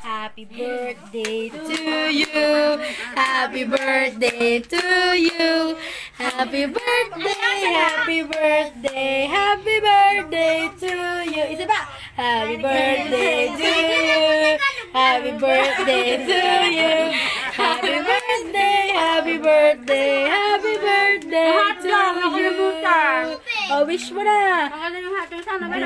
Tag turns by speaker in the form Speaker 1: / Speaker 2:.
Speaker 1: Happy birthday to you. Happy birthday to you. Happy birthday, happy birthday, happy birthday to you. Isa pa. Happy birthday to you. Happy birthday to you. Happy birthday, happy birthday, happy birthday to you. Oh, wish mo na.
Speaker 2: Ang ano yung hotdog sana ba?